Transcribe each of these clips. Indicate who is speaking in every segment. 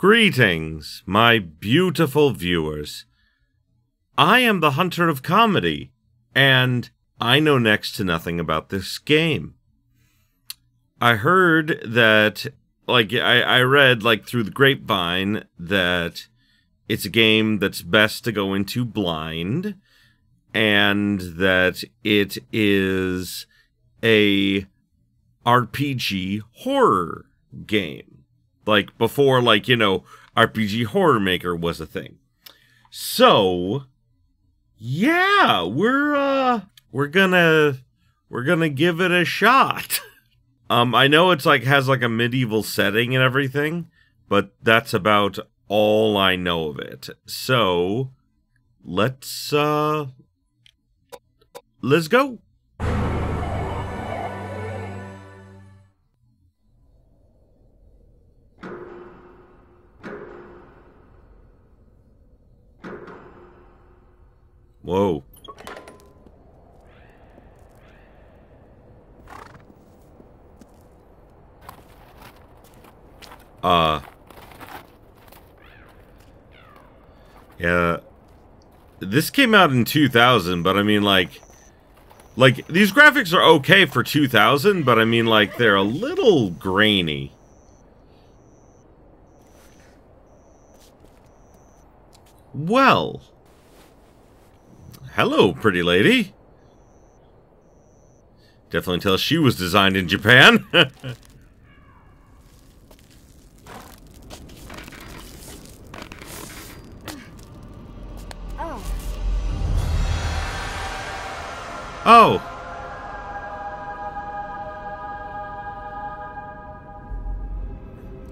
Speaker 1: Greetings, my beautiful viewers. I am the Hunter of Comedy, and I know next to nothing about this game. I heard that, like, I, I read, like, through the grapevine that it's a game that's best to go into blind, and that it is a RPG horror game. Like before, like, you know, RPG Horror Maker was a thing. So yeah, we're uh we're gonna we're gonna give it a shot. um I know it's like has like a medieval setting and everything, but that's about all I know of it. So let's uh let's go. Whoa. Uh. Yeah. This came out in 2000, but I mean, like, like, these graphics are okay for 2000, but I mean, like, they're a little grainy. Well. Hello, pretty lady. Definitely tell she was designed in Japan.
Speaker 2: Oh,
Speaker 1: oh.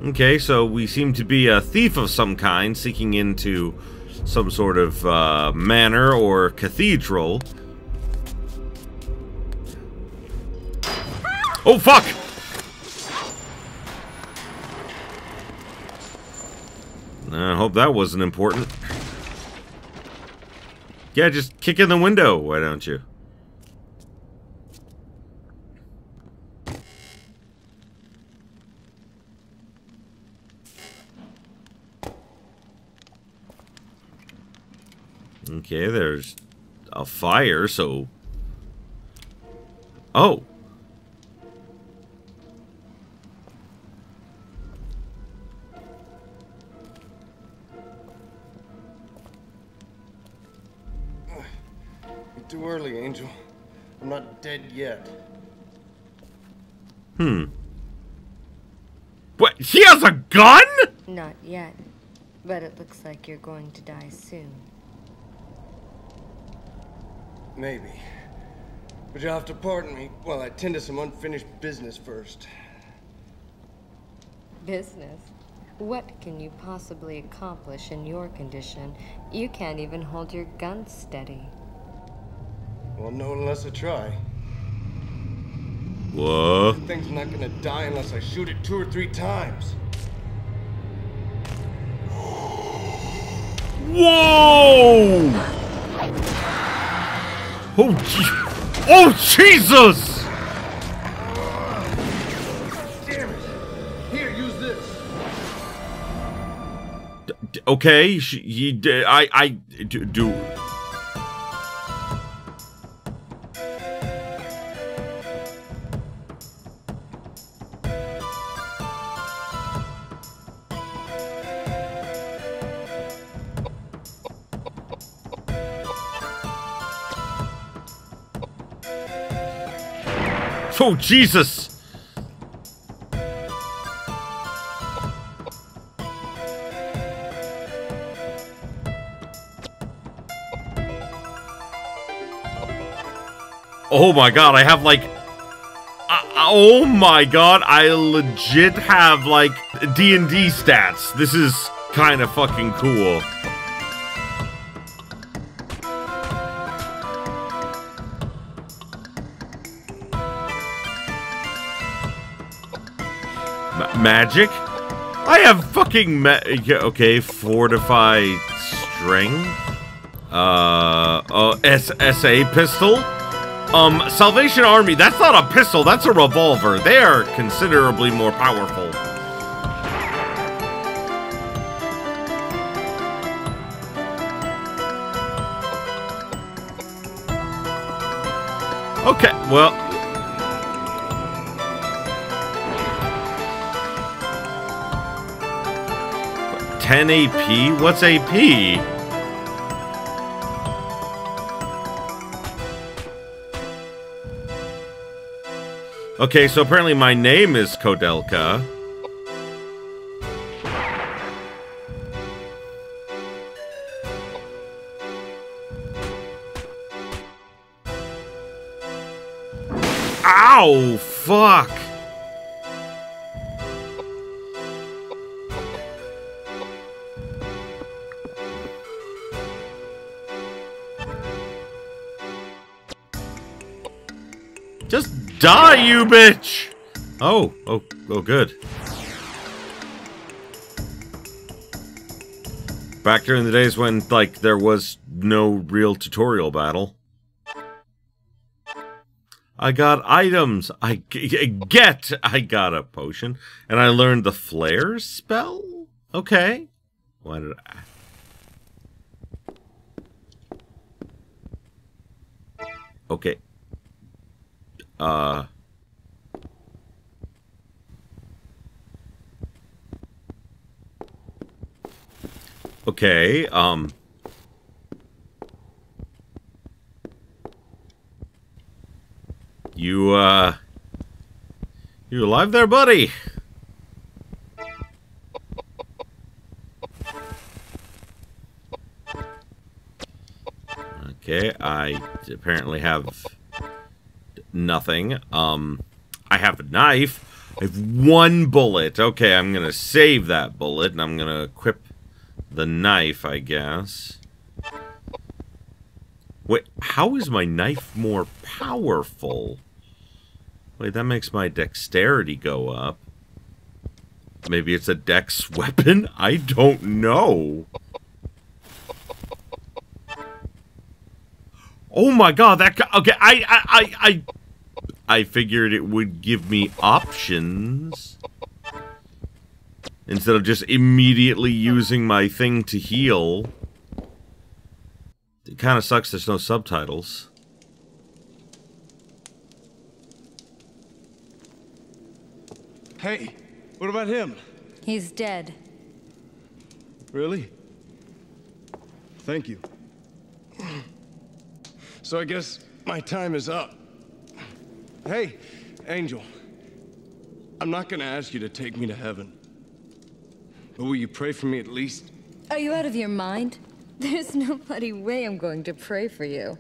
Speaker 1: Okay, so we seem to be a thief of some kind seeking into some sort of uh, manor or cathedral. Oh, fuck! I hope that wasn't important. Yeah, just kick in the window, why don't you? Okay, there's a fire, so... Oh!
Speaker 3: You're too early, Angel. I'm not dead yet.
Speaker 1: Hmm. What? He has a gun?!
Speaker 2: not yet. But it looks like you're going to die soon.
Speaker 3: Maybe. But you'll have to pardon me while I tend to some unfinished business first.
Speaker 2: Business? What can you possibly accomplish in your condition? You can't even hold your gun steady.
Speaker 3: Well, no unless I try.
Speaker 1: What?
Speaker 3: The thing's not gonna die unless I shoot it two or three times.
Speaker 1: Whoa! Oh, Je- oh Jesus!
Speaker 3: Damn it! Here, use this.
Speaker 1: D- okay, she, he, d- I, I, do, do. Oh, Jesus! Oh my god, I have like... Uh, oh my god, I legit have like D&D stats. This is kind of fucking cool. Magic? I have fucking ma- Okay, fortify string. Uh, uh, S S A pistol? Um, Salvation Army, that's not a pistol, that's a revolver. They are considerably more powerful. Okay, well, Ten AP? What's AP? Okay, so apparently my name is Koudelka. Ow! Fuck! Die, you bitch! Oh, oh, oh, good. Back during the days when, like, there was no real tutorial battle. I got items. I get. I got a potion, and I learned the flare spell. Okay. Why did I? Okay. Uh. Okay. Um. You, uh... You alive there, buddy? Okay, I apparently have nothing. Um, I have a knife. I have one bullet. Okay, I'm gonna save that bullet, and I'm gonna equip the knife, I guess. Wait, how is my knife more powerful? Wait, that makes my dexterity go up. Maybe it's a dex weapon? I don't know. Oh my god, that guy, okay, I I I I I figured it would give me options instead of just immediately using my thing to heal. It kind of sucks there's no subtitles.
Speaker 3: Hey, what about him?
Speaker 2: He's dead.
Speaker 3: Really? Thank you. So I guess my time is up. Hey, Angel. I'm not gonna ask you to take me to heaven. But will you pray for me at least?
Speaker 2: Are you out of your mind? There's no bloody way I'm going to pray for you.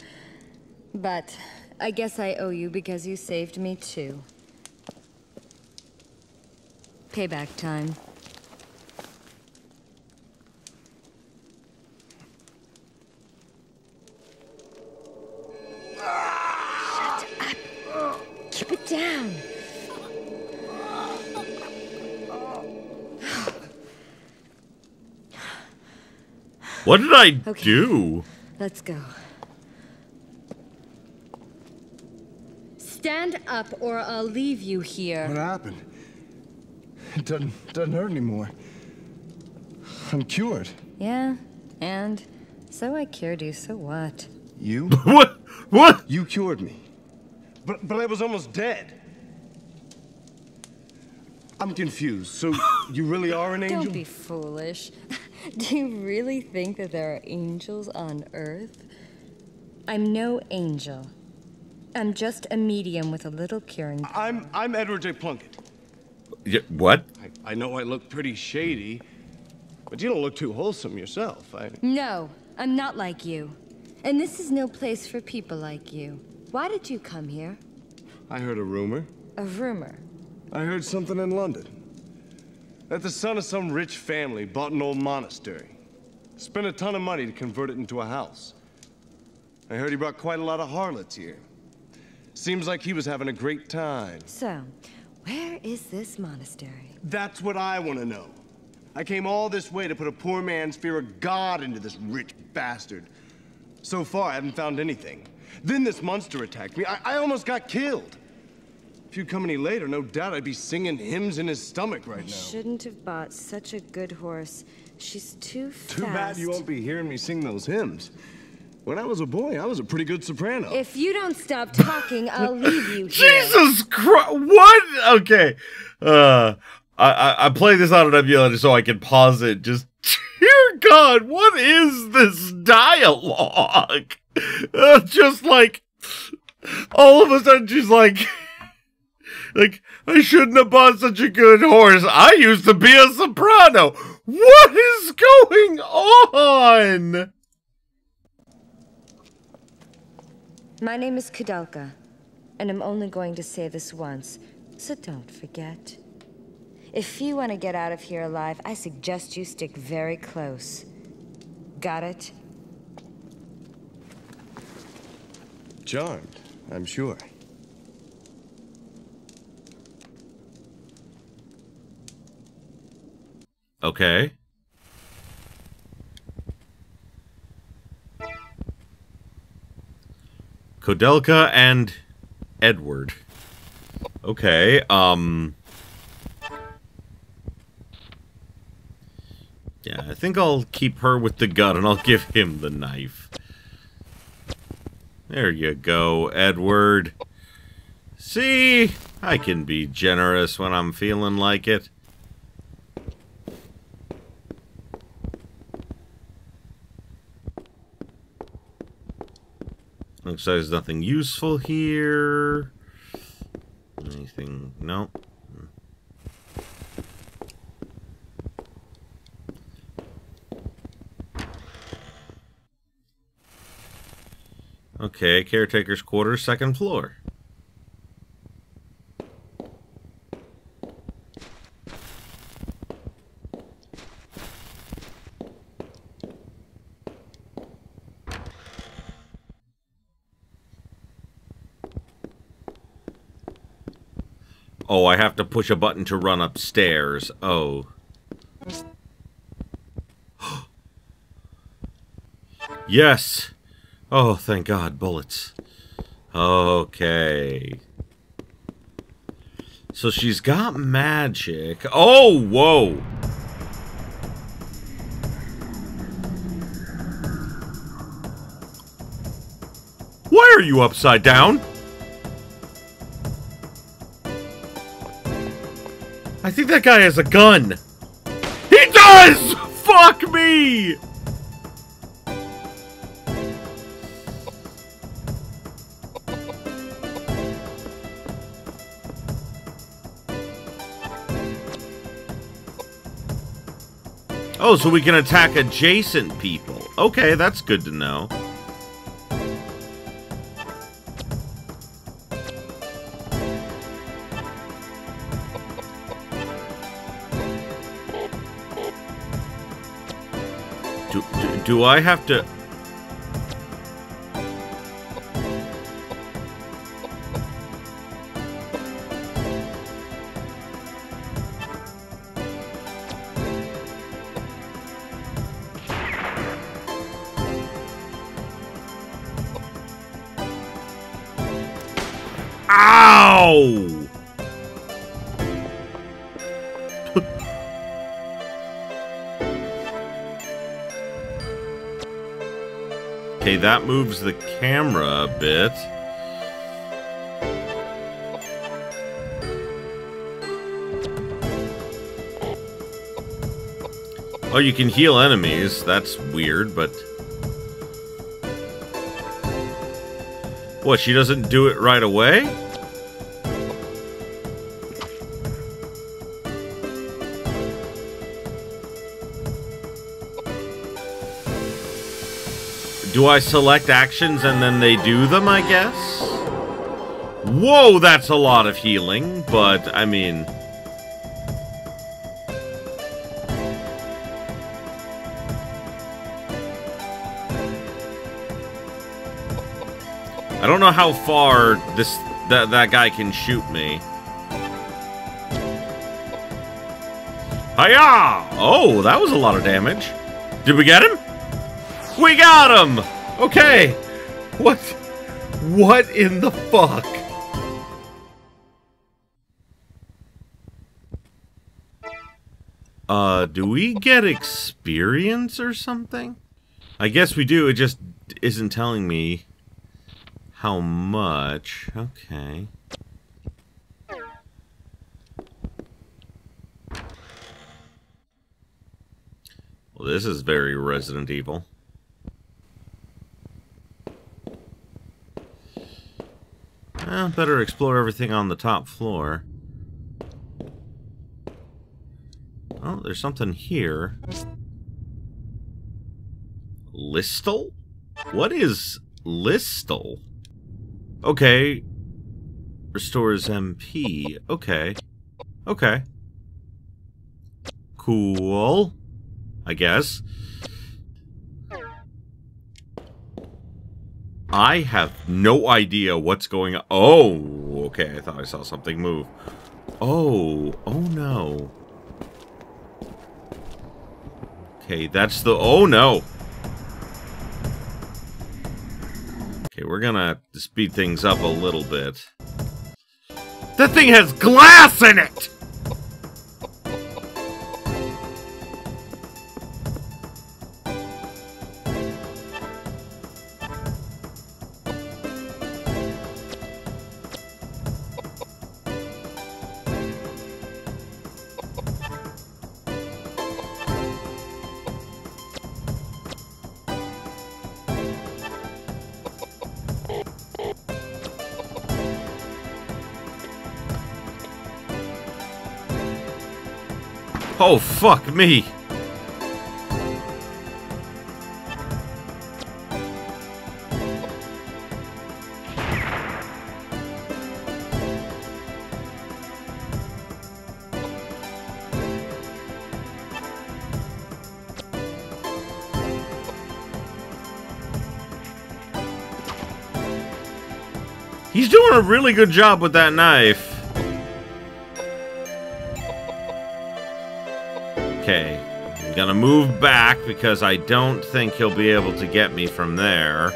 Speaker 2: But I guess I owe you because you saved me too. Payback time.
Speaker 1: What did I
Speaker 2: Okay.
Speaker 1: do?
Speaker 2: Let's go. Stand up or I'll leave you here.
Speaker 3: What happened? It doesn't doesn't hurt anymore. I'm cured.
Speaker 2: Yeah, and so I cured you, so what?
Speaker 3: You?
Speaker 1: What? What?
Speaker 3: You cured me. But but I was almost dead. I'm confused. So you really are an angel?
Speaker 2: Don't be foolish. Do you really think that there are angels on Earth? I'm no angel. I'm just a medium with a little curing.
Speaker 3: I'm I'm Edward J. Plunkett.
Speaker 1: Y- What?
Speaker 3: I, I know I look pretty shady, but you don't look too wholesome yourself. I
Speaker 2: No, I'm not like you. And this is no place for people like you. Why did you come here?
Speaker 3: I heard a rumor.
Speaker 2: A rumor.
Speaker 3: I heard something in London. That the son of some rich family bought an old monastery. Spent a ton of money to convert it into a house. I heard he brought quite a lot of harlots here. Seems like he was having a great time.
Speaker 2: So, where is this monastery?
Speaker 3: That's what I want to know. I came all this way to put a poor man's fear of God into this rich bastard. So far, I haven't found anything. Then this monster attacked me. I, I almost got killed. If you'd come any later, no doubt I'd be singing hymns in his stomach right now.
Speaker 2: Shouldn't have bought such a good horse. She's too fast.
Speaker 3: Too bad you won't be hearing me sing those hymns. When I was a boy, I was a pretty good soprano.
Speaker 2: If you don't stop talking, I'll leave you here.
Speaker 1: Jesus Christ! What? Okay. Uh, I, I I play this on an emulator so I can pause it. Just dear God, what is this dialogue? Uh, just like all of a sudden, she's like, like I shouldn't have bought such a good horse. I used to be a soprano. What is going on?
Speaker 2: My name is Koudelka, and I'm only going to say this once, so don't forget. If you want to get out of here alive, I suggest you stick very close. Got it?
Speaker 3: Charmed, I'm sure.
Speaker 1: Okay. Koudelka and Edward. Okay, um... Yeah, I think I'll keep her with the gun and I'll give him the knife. There you go, Edward. See? I can be generous when I'm feeling like it. Looks like there's nothing useful here. Anything? No. Hmm. Okay, caretaker's quarters, second floor. I have to push a button to run upstairs. Oh. yes! Oh, thank God, bullets. Okay. So she's got magic. Oh, whoa! Why are you upside down? I think that guy has a gun. He does! Fuck me! Oh, so we can attack adjacent people. Okay, that's good to know. Do, I have to... that moves the camera a bit. Oh, you can heal enemies. That's weird, but... What, she doesn't do it right away? Do I select actions and then they do them, I guess? Whoa, that's a lot of healing, but, I mean... I don't know how far this that that guy can shoot me. Hiya! Oh, that was a lot of damage. Did we get him? We got him! Okay. What? What in the fuck? Uh, do we get experience or something? I guess we do. It just isn't telling me how much. Okay. Well, this is very Resident Evil. Well, better explore everything on the top floor. Oh, there's something here. Listel? What is Listel? Okay. Restores MP. Okay. Okay. Cool. I guess. I have no idea what's going on. Oh, okay. I thought I saw something move. Oh, oh no. Okay, that's the... Oh no. Okay, we're gonna speed things up a little bit. That thing has glass in it! Fuck me. He's doing a really good job with that knife. Move back because I don't think he'll be able to get me from there.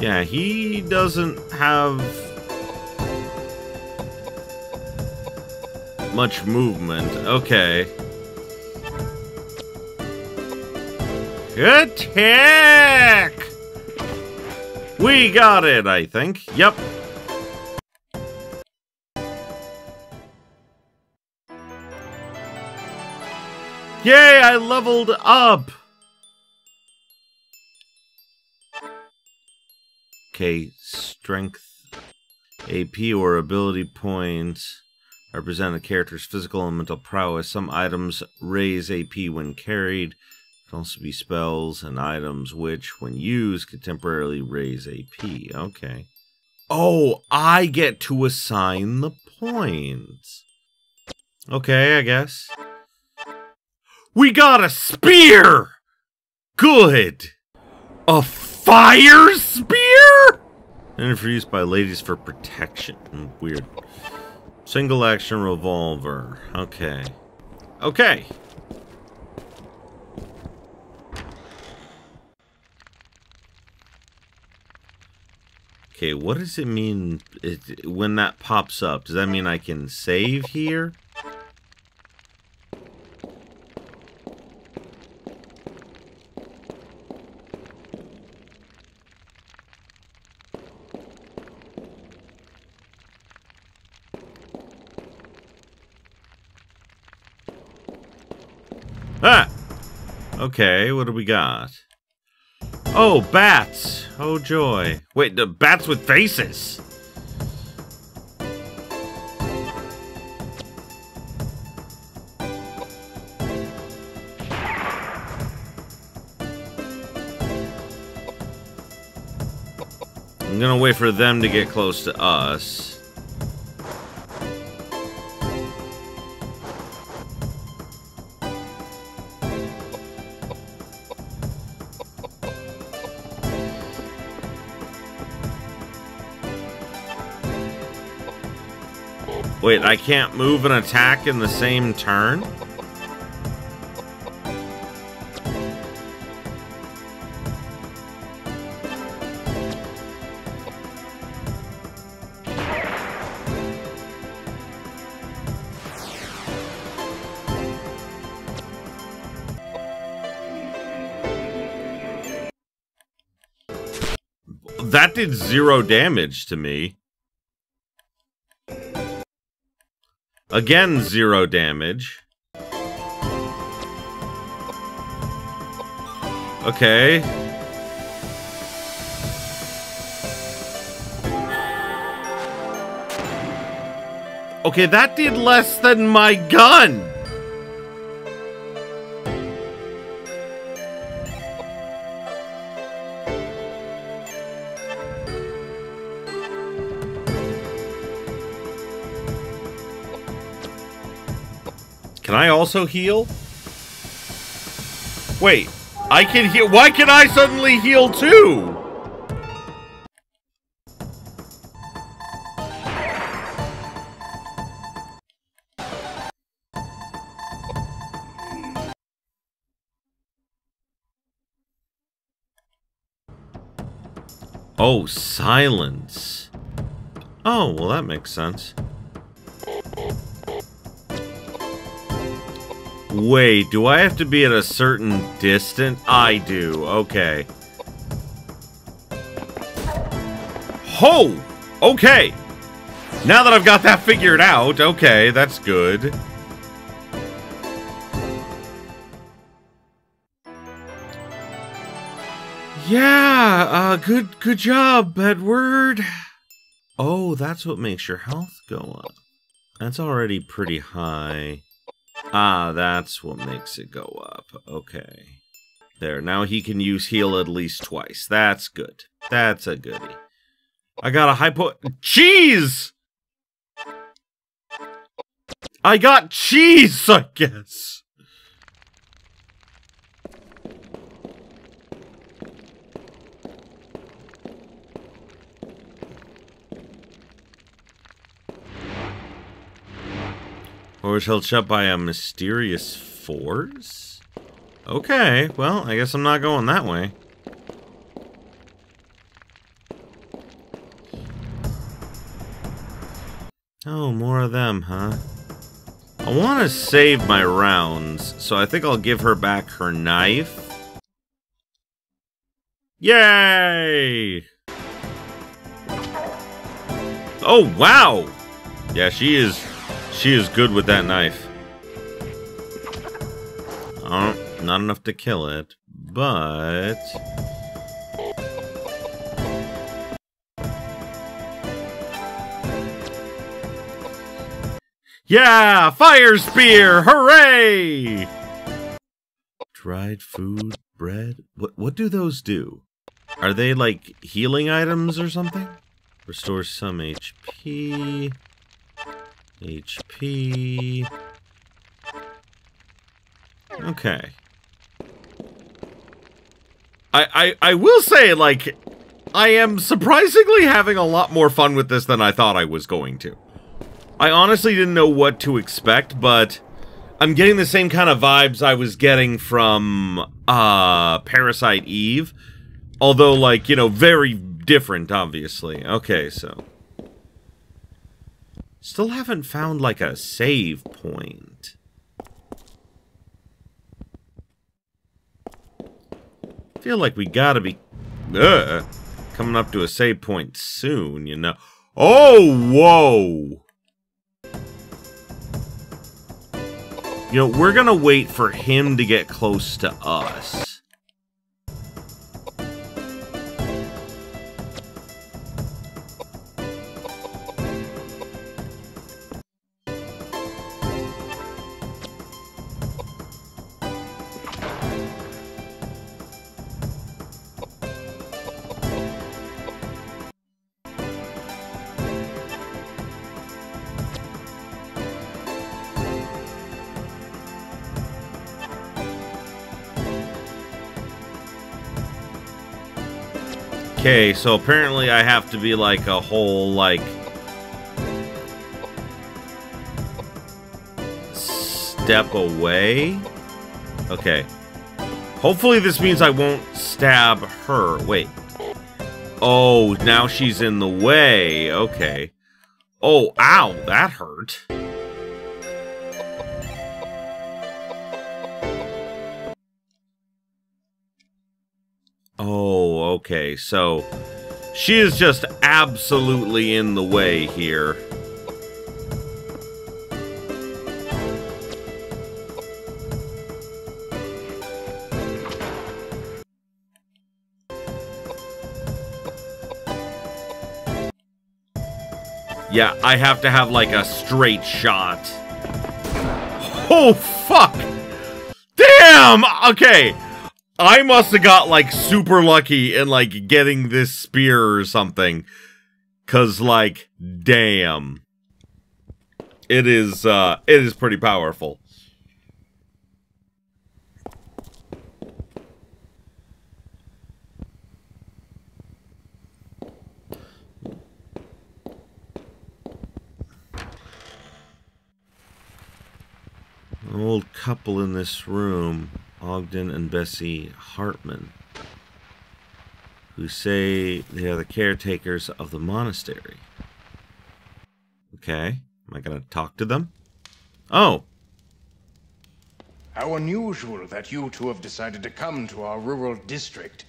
Speaker 1: Yeah, he doesn't have much movement. Okay. Attack! We got it, I think. Yep. Yay, I leveled up! Okay, strength, AP, or ability points represent a character's physical and mental prowess. Some items raise AP when carried. Can also be spells and items which, when used, could temporarily raise AP. Okay. Oh, I get to assign the points. Okay, I guess. We got a spear! Good! A fire spear? Introduced by ladies for protection. Hmm, Weird. Single action revolver. Okay. Okay. Okay, what does it mean it, when that pops up? Does that mean I can save here? Ah! Okay, what do we got? Oh, bats! Oh, joy. Wait, the bats with faces! I'm gonna wait for them to get close to us. Wait, I can't move and attack in the same turn? That did zero damage to me. Again, zero damage. Okay. Okay, that did less than my gun! Can I also heal? Wait, I can heal. Why can I suddenly heal too? Oh, silence. Oh, well, that makes sense. Wait, do I have to be at a certain distance? I do, okay. Ho! Okay! Now that I've got that figured out, okay, that's good. Yeah, uh, good, good job, Edward. Oh, that's what makes your health go up. That's already pretty high. Ah, that's what makes it go up. Okay. There, now he can use heal at least twice. That's good. That's a goodie. I got a high po- Cheese! I got cheese, I guess. Or was held shut by a mysterious force? Okay, well, I guess I'm not going that way. Oh, more of them, huh? I want to save my rounds, so I think I'll give her back her knife. Yay! Oh, wow! Yeah, she is she is good with that knife. Oh, not enough to kill it, but... Yeah! Fire spear! Hooray! Dried food, bread. What what do those do? Are they like healing items or something? Restores some HP. HP. Okay. I, I, I will say, like, I am surprisingly having a lot more fun with this than I thought I was going to. I honestly didn't know what to expect, but I'm getting the same kind of vibes I was getting from uh, Parasite Eve. Although, like, you know, very different, obviously. Okay, so... Still haven't found like a save point. Feel like we gotta be uh, coming up to a save point soon, you know. Oh, whoa! You know, we're gonna wait for him to get close to us. Okay, so apparently I have to be like a whole, like... Step away? Okay. Hopefully this means I won't stab her. Wait. Oh, now she's in the way. Okay. Oh, ow, that hurt. Oh, okay. So She is just absolutely in the way here. Yeah, I have to have like a straight shot. Oh, fuck! Damn! Okay. I must have got like super lucky in like getting this spear or something. Cause like, damn. It is uh it is pretty powerful. An old couple in this room, Ogden and Bessie Hartman, who say they are the caretakers of the monastery. Okay, am I going to talk to them? Oh,
Speaker 4: How unusual that you two have decided to come to our rural district.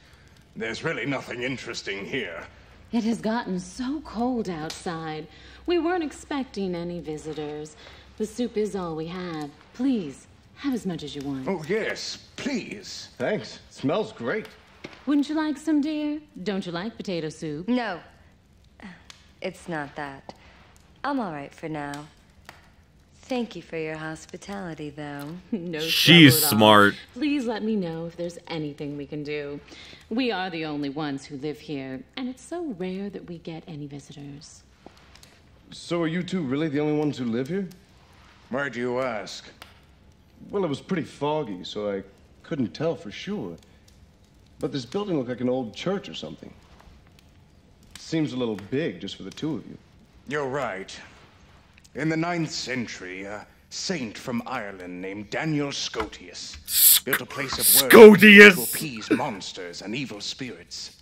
Speaker 4: There's really nothing interesting here.
Speaker 5: It has gotten so cold outside. We weren't expecting any visitors. The soup is all we have. Please, have as much as you want.
Speaker 4: Oh, yes, please.
Speaker 3: Thanks. smells great.
Speaker 5: Wouldn't you like some, dear? Don't you like potato soup?
Speaker 2: No. It's not that. I'm all right for now. Thank you for your hospitality, though.
Speaker 5: no
Speaker 1: She's
Speaker 5: trouble all.
Speaker 1: smart.
Speaker 5: Please let me know if there's anything we can do. We are the only ones who live here, and it's so rare that we get any visitors.
Speaker 3: So are you two really the only ones who live here?
Speaker 4: Why do you ask?
Speaker 3: Well, it was pretty foggy, so I couldn't tell for sure. But this building looked like an old church or something. Seems a little big just for the two of you.
Speaker 4: You're right. In the ninth century, a saint from Ireland named Daniel Scotius built a place of worship to appease monsters and evil spirits.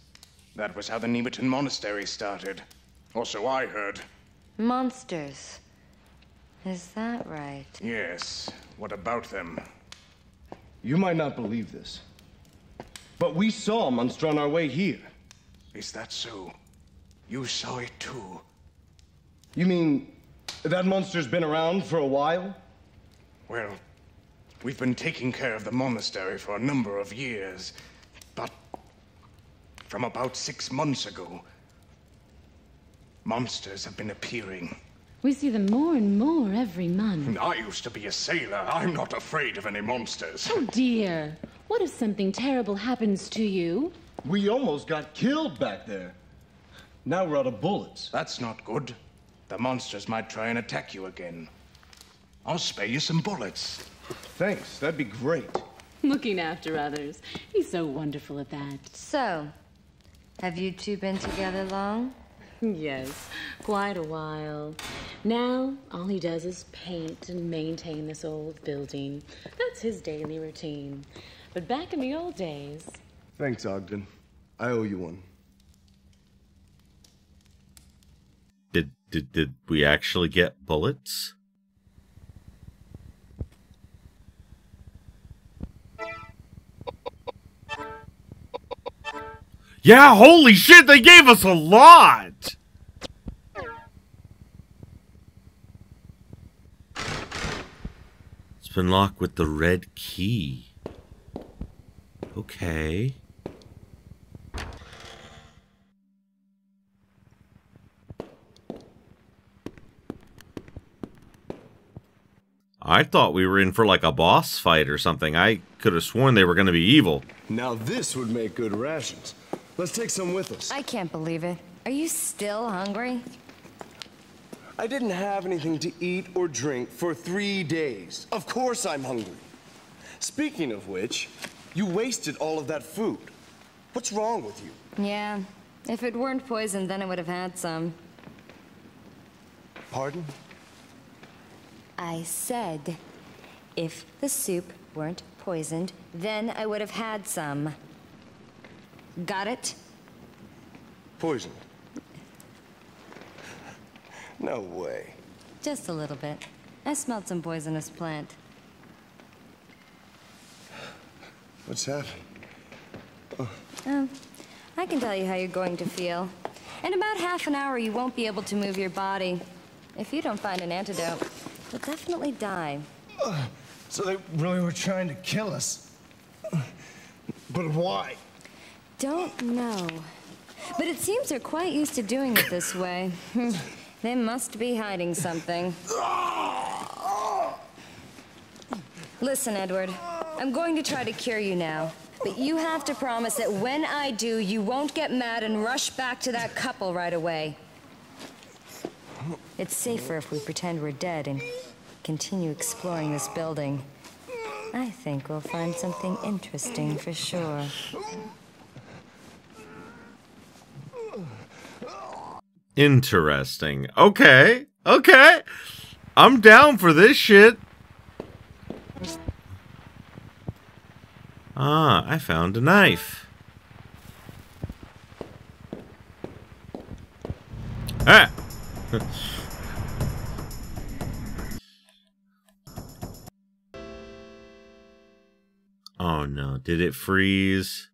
Speaker 4: That was how the Nemeton Monastery started. Or so I heard.
Speaker 2: Monsters. Is that right?
Speaker 4: Yes. What about them?
Speaker 3: You might not believe this, but we saw a monster on our way here.
Speaker 4: Is that so? You saw it too.
Speaker 3: You mean that monster's been around for a while?
Speaker 4: Well, we've been taking care of the monastery for a number of years, but from about six months ago, monsters have been appearing.
Speaker 5: We see them more and more every month.
Speaker 4: I used to be a sailor. I'm not afraid of any monsters.
Speaker 5: Oh dear. What if something terrible happens to you?
Speaker 3: We almost got killed back there. Now we're out of bullets.
Speaker 4: That's not good. The monsters might try and attack you again. I'll spare you some bullets.
Speaker 3: Thanks, that'd be great.
Speaker 5: Looking after others. He's so wonderful at that.
Speaker 2: So, have you two been together long?
Speaker 5: Yes, quite a while. Now, all he does is paint and maintain this old building. That's his daily routine. But back in the old days,
Speaker 3: Thanks, Ogden. I owe you one.
Speaker 1: did did did we actually get bullets? Yeah, holy shit, they gave us a lot. It's been locked with the red key. Okay. I thought we were in for like a boss fight or something. I could have sworn they were going to be evil.
Speaker 3: Now this would make good rations. Let's take some with us.
Speaker 2: I can't believe it. Are you still hungry?
Speaker 3: I didn't have anything to eat or drink for three days. Of course I'm hungry. Speaking of which, you wasted all of that food. What's wrong with you?
Speaker 2: Yeah. If it weren't poisoned, then I would have had some.
Speaker 3: Pardon?
Speaker 2: I said, if the soup weren't poisoned, then I would have had some. Got it?
Speaker 3: Poisoned. No way.
Speaker 2: Just a little bit. I smelled some poisonous plant.
Speaker 3: What's happening?
Speaker 2: Um, I can tell you how you're going to feel. In about half an hour, you won't be able to move your body. If you don't find an antidote, you'll definitely die.
Speaker 3: So they really were trying to kill us. But why?
Speaker 2: Don't know. But it seems they're quite used to doing it this way. Hmm. they must be hiding something. Listen, Edward. I'm going to try to cure you now. But you have to promise that when I do, you won't get mad and rush back to that couple right away. It's safer if we pretend we're dead and continue exploring this building. I think we'll find something interesting for sure.
Speaker 1: Interesting. Okay. Okay. I'm down for this shit. Ah, I found a knife. Ah! oh no, did it freeze?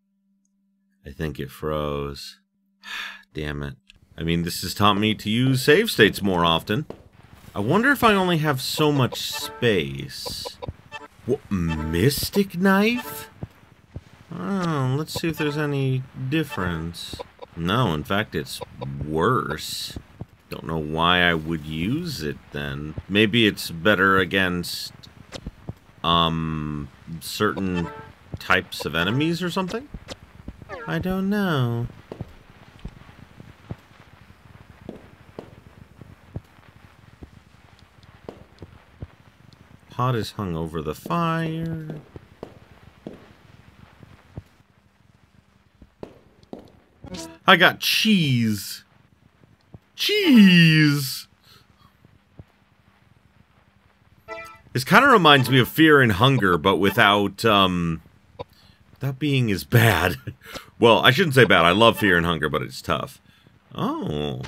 Speaker 1: I think it froze. Damn it. I mean, this has taught me to use save states more often. I wonder if I only have so much space. What, Mystic Knife? Oh, let's see if there's any difference. No, in fact, it's worse. Don't know why I would use it then. Maybe it's better against, um, certain types of enemies or something? I don't know. Pot is hung over the fire. I got cheese. Cheese! This kind of reminds me of Fear and Hunger, but without, um... Without being as bad. well, I shouldn't say bad. I love Fear and Hunger, but it's tough. Oh.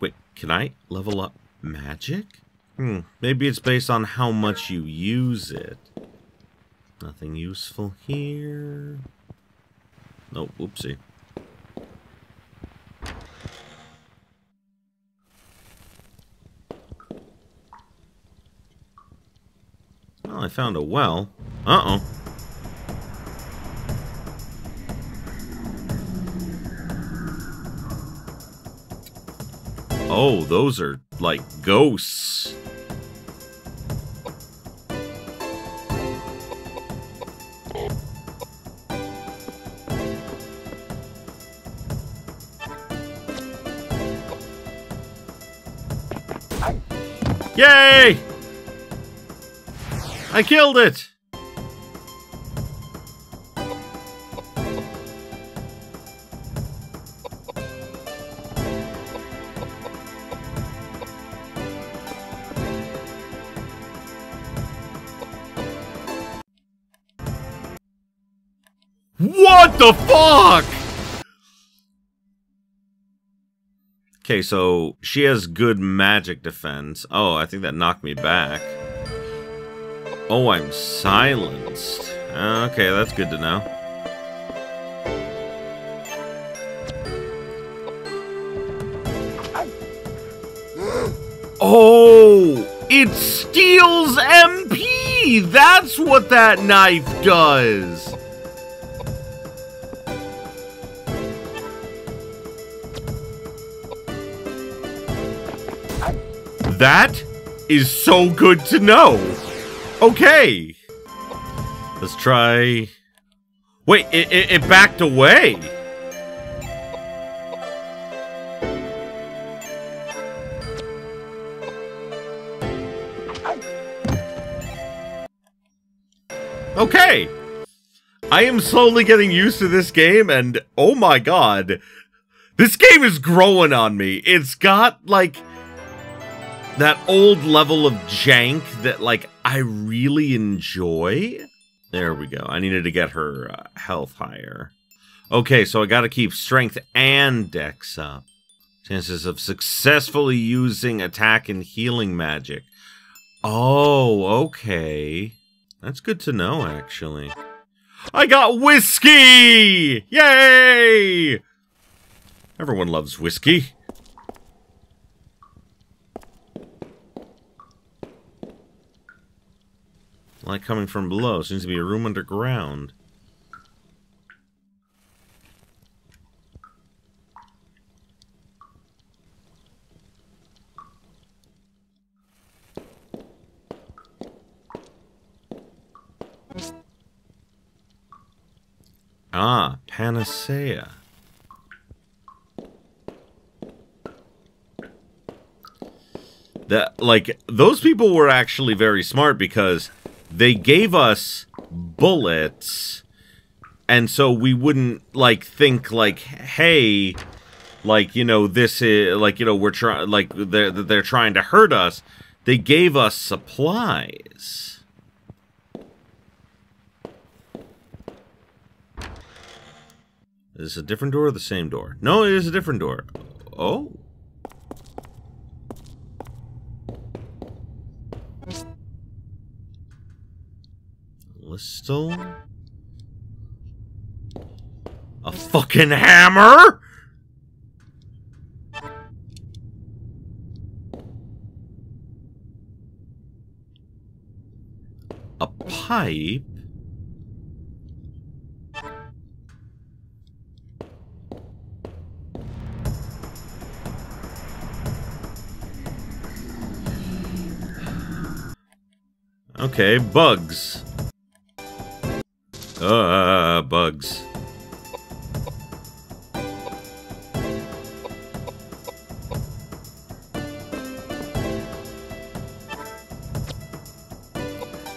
Speaker 1: Wait, can I level up magic? Hmm, maybe it's based on how much you use it. Nothing useful here. Nope, whoopsie. Well, I found a well. Uh-oh. Oh, those are like ghosts. Yay! I killed it! The fuck? Okay, so she has good magic defense. Oh, I think that knocked me back. Oh, I'm silenced. Okay, that's good to know. Oh, it steals MP! That's what that knife does! That is so good to know. Okay. Let's try... Wait, it, it, it backed away. Okay. I am slowly getting used to this game, and oh my god. This game is growing on me. It's got, like that old level of jank that like I really enjoy. There we go. I needed to get her uh, health higher. Okay, so I got to keep strength and dex up. Chances of successfully using attack and healing magic. Oh, okay. That's good to know, actually. I got whiskey! Yay! Everyone loves whiskey. Light coming from below. Seems to be a room underground. Ah, Panacea. That like those people were actually very smart because they gave us bullets and so we wouldn't like think like hey like you know this is like you know we're trying like they're they're trying to hurt us. They gave us supplies. Is this a different door or the same door? No it is a different door. Oh Listel? A fucking hammer? A pipe? Okay, bugs. Uh, bugs.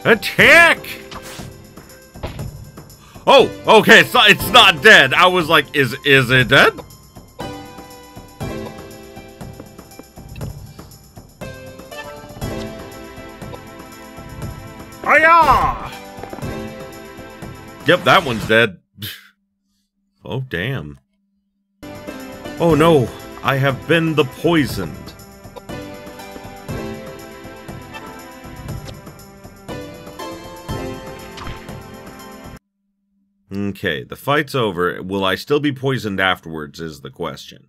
Speaker 1: Attack! Oh, okay, not, it's not dead. I was like, is is it dead? Yep, that one's dead. oh, damn. Oh no, I have been the poisoned. Okay, the fight's over. Will I still be poisoned afterwards is the question.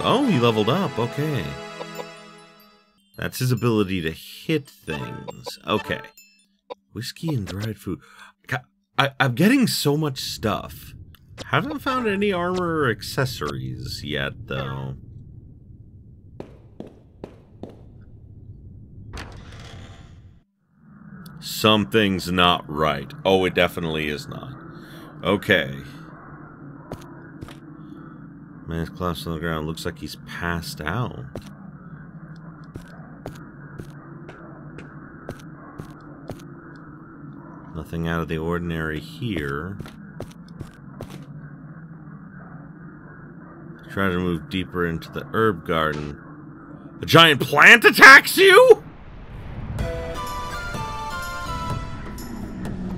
Speaker 1: Oh, he leveled up. Okay. That's his ability to hit things. Okay. Whiskey and dried food. I, am getting so much stuff. Haven't found any armor or accessories yet, though. Something's not right. Oh, it definitely is not. Okay. Man's collapsed on the ground. Looks like he's passed out. Nothing out of the ordinary here. Try to move deeper into the herb garden. A giant plant attacks you?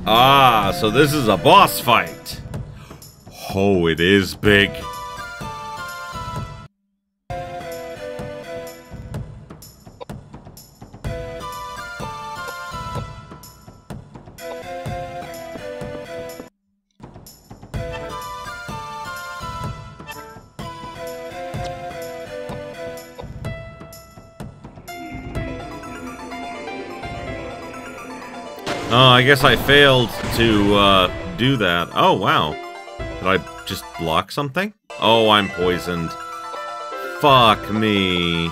Speaker 1: Ah, so this is a boss fight. Oh, it is big. Guess I failed to uh, do that. Oh, wow. Did I just block something? Oh, I'm poisoned. Fuck me.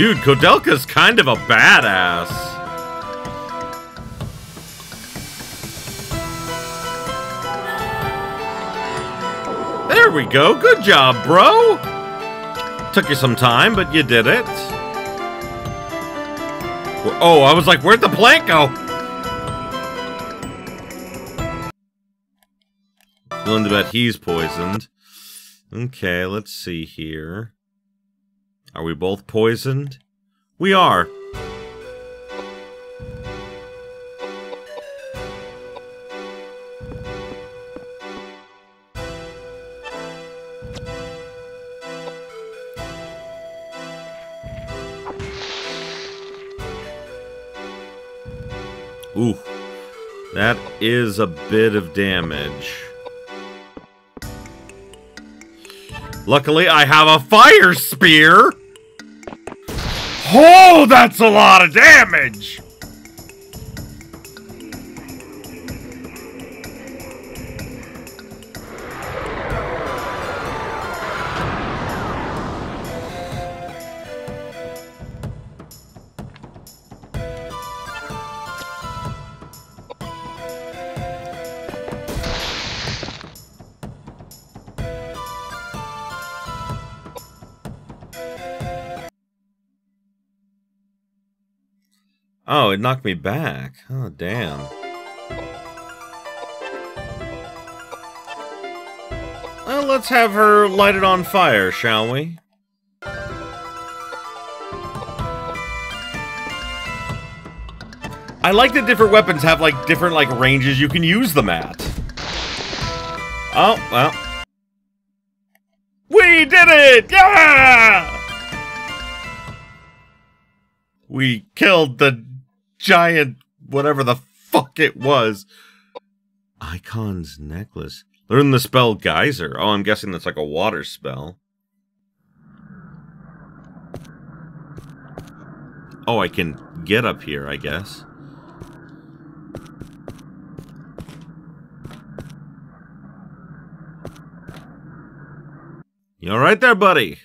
Speaker 1: Dude, Koudelka's kind of a badass. There we go. Good job, bro. Took you some time, but you did it. Oh, I was like, where'd the plant go? To bet he's poisoned. Okay, let's see here. Are we both poisoned? We are. Ooh, that is a bit of damage. Luckily, I have a fire spear! Oh, that's a lot of damage. It knocked me back. Oh, damn. Well, let's have her light it on fire, shall we? I like that different weapons have, like, different, like, ranges you can use them at. Oh, well. We did it! Yeah! We killed the giant whatever the fuck it was. Icon's necklace. Learn the spell geyser. Oh, I'm guessing that's like a water spell. Oh, I can get up here, I guess. You alright there, buddy?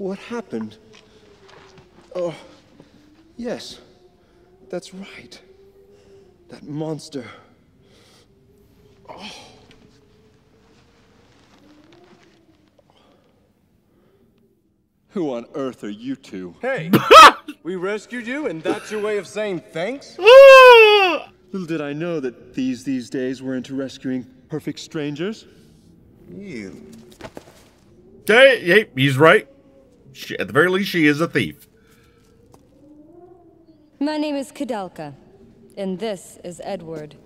Speaker 6: What happened? Oh, yes, that's right. That monster. Oh. Who on earth are you two?
Speaker 3: Hey, we rescued you, and that's your way of saying thanks?
Speaker 6: Little did I know that these these days were into rescuing perfect strangers.
Speaker 3: You.
Speaker 1: Hey, hey, he's right. She, at the very least, she is a thief.
Speaker 2: My name is Koudelka, and this is Edward.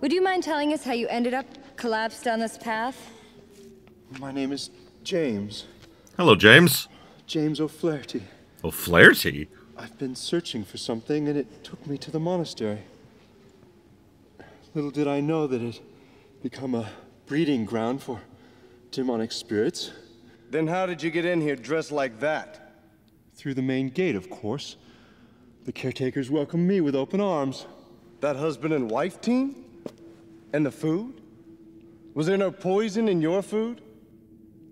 Speaker 2: Would you mind telling us how you ended up collapsed down this path?
Speaker 6: My name is James.
Speaker 1: Hello, James.
Speaker 6: James O'Flaherty.
Speaker 1: O'Flaherty?
Speaker 6: I've been searching for something, and it took me to the monastery. Little did I know that it become a breeding ground for demonic spirits.
Speaker 3: Then how did you get in here dressed like that?
Speaker 6: Through the main gate, of course. The caretakers welcomed me with open arms.
Speaker 3: That husband and wife team? And the food? Was there no poison in your food?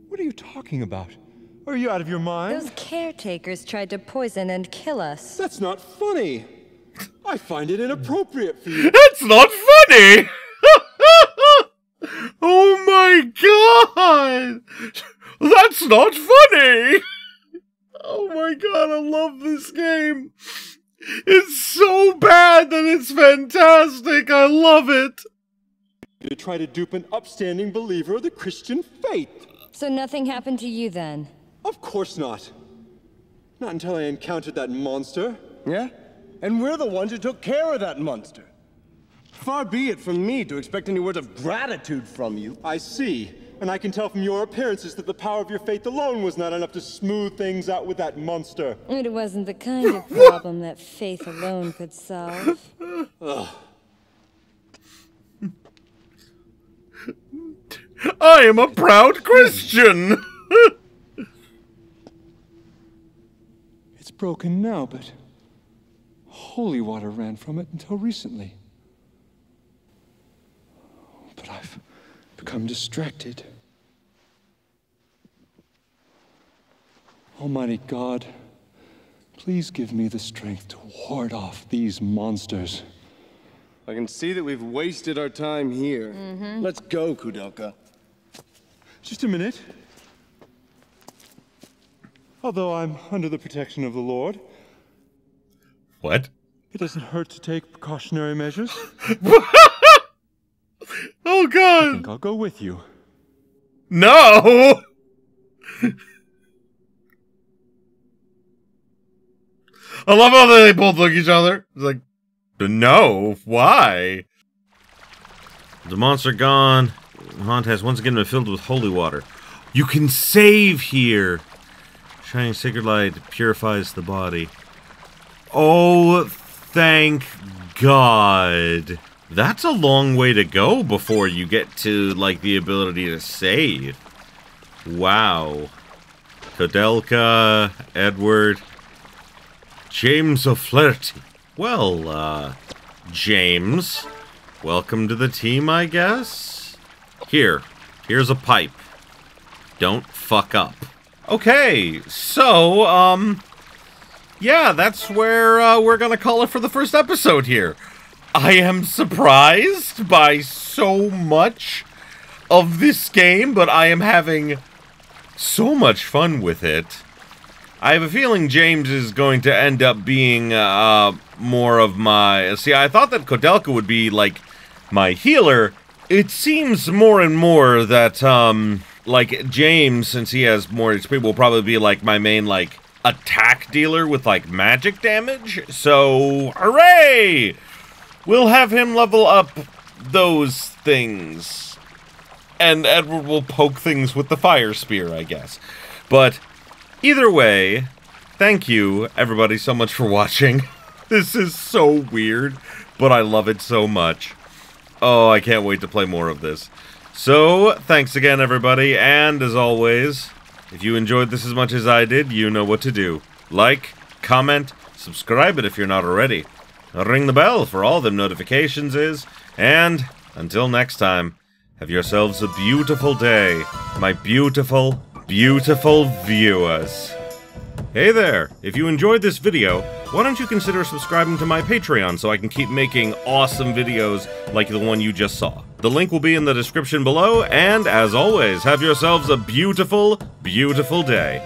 Speaker 6: What are you talking about? Are you out of your mind?
Speaker 2: Those caretakers tried to poison and kill us.
Speaker 6: That's not funny. I find it inappropriate for you.
Speaker 1: That's not funny. oh my god. That's not funny. Oh my god, I love this game. It's so bad that it's fantastic. I love it.
Speaker 6: To try to dupe an upstanding believer of the Christian faith.
Speaker 2: So nothing happened to you then?
Speaker 6: Of course not. Not until I encountered that monster.
Speaker 3: Yeah? And we're the ones who took care of that monster. Far be it from me to expect any words of gratitude from you.
Speaker 6: I see. And I can tell from your appearances that the power of your faith alone was not enough to smooth things out with that monster.
Speaker 2: It wasn't the kind of problem that faith alone could solve.
Speaker 1: I am a proud Christian.
Speaker 6: It's broken now, but holy water ran from it until recently. But I've become distracted. Almighty God, please give me the strength to ward off these monsters.
Speaker 3: I can see that we've wasted our time here. Mm-hmm. Let's go, Koudelka.
Speaker 6: Just a minute. Although I'm under the protection of the Lord,
Speaker 1: what?
Speaker 6: it doesn't hurt to take precautionary measures.
Speaker 1: Oh
Speaker 6: I think I'll go with you.
Speaker 1: No. I love how they both look at each other. It's like, no, why? The monster gone. The Haunt has once again been filled with holy water. You can save here. Shining sacred light purifies the body. Oh, thank God. That's a long way to go before you get to, like, the ability to save. Wow. Koudelka, Edward, James O'Flaherty. Well, uh, James, welcome to the team, I guess? Here, here's a pipe. Don't fuck up. Okay, so, um, yeah, that's where uh, we're gonna call it for the first episode here. I am surprised by so much of this game, but I am having so much fun with it. I have a feeling James is going to end up being uh, more of my. See, I thought that Koudelka would be like my healer. It seems more and more that, um, like James, since he has more experience, will probably be like my main like attack dealer with like magic damage. So, hooray! We'll have him level up those things. And Edward will poke things with the fire spear, I guess. But either way, thank you everybody so much for watching. This is so weird, but I love it so much. Oh, I can't wait to play more of this. So, thanks again everybody, and as always, if you enjoyed this as much as I did, you know what to do. Like, comment, subscribe it if you're not already. Ring the bell for all them notifications is, and until next time, have yourselves a beautiful day, my beautiful, beautiful viewers. Hey there! If you enjoyed this video, why don't you consider subscribing to my Patreon so I can keep making awesome videos like the one you just saw. The link will be in the description below, and as always, have yourselves a beautiful, beautiful day.